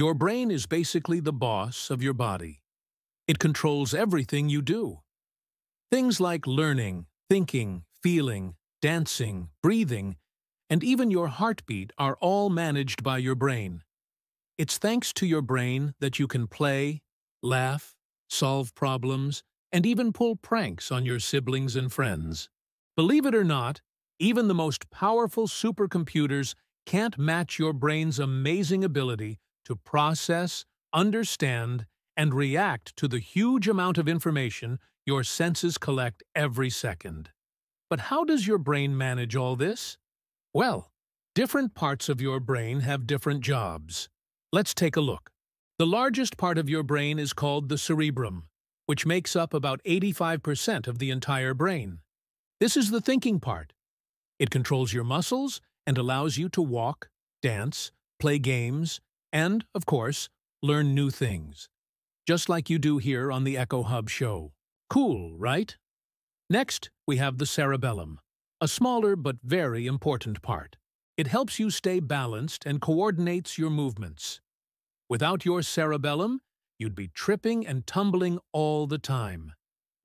Your brain is basically the boss of your body. It controls everything you do. Things like learning, thinking, feeling, dancing, breathing, and even your heartbeat are all managed by your brain. It's thanks to your brain that you can play, laugh, solve problems, and even pull pranks on your siblings and friends. Believe it or not, even the most powerful supercomputers can't match your brain's amazing ability to process, understand, and react to the huge amount of information your senses collect every second. But how does your brain manage all this? Well, different parts of your brain have different jobs. Let's take a look. The largest part of your brain is called the cerebrum, which makes up about 85% of the entire brain. This is the thinking part. It controls your muscles and allows you to walk, dance, play games, and, of course, learn new things. Just like you do here on the Echo Hub show. Cool, right? Next, we have the cerebellum, a smaller but very important part. It helps you stay balanced and coordinates your movements. Without your cerebellum, you'd be tripping and tumbling all the time.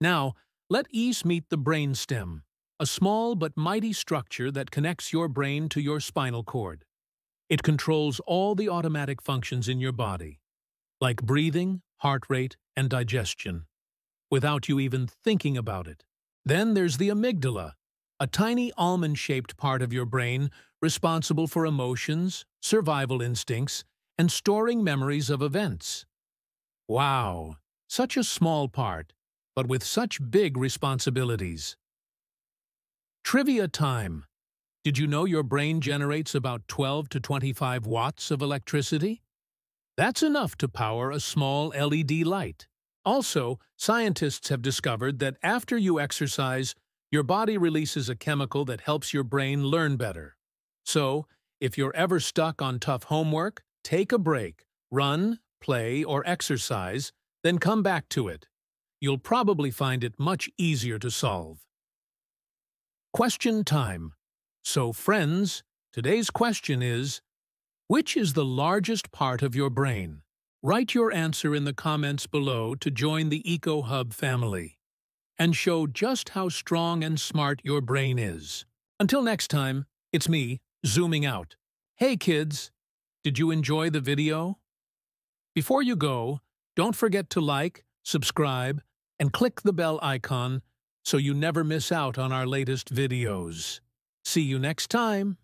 Now, let ease meet the brainstem, a small but mighty structure that connects your brain to your spinal cord. It controls all the automatic functions in your body, like breathing, heart rate, and digestion, without you even thinking about it. Then there's the amygdala, a tiny almond-shaped part of your brain responsible for emotions, survival instincts, and storing memories of events. Wow, such a small part, but with such big responsibilities. Trivia time. Did you know your brain generates about 12 to 25 watts of electricity? That's enough to power a small LED light. Also, scientists have discovered that after you exercise, your body releases a chemical that helps your brain learn better. So, if you're ever stuck on tough homework, take a break, run, play, or exercise, then come back to it. You'll probably find it much easier to solve. Question time. So, friends, today's question is, which is the largest part of your brain? Write your answer in the comments below to join the EchoHub family and show just how strong and smart your brain is. Until next time, it's me, zooming out. Hey kids, did you enjoy the video? Before you go, don't forget to like, subscribe, and click the bell icon so you never miss out on our latest videos. See you next time.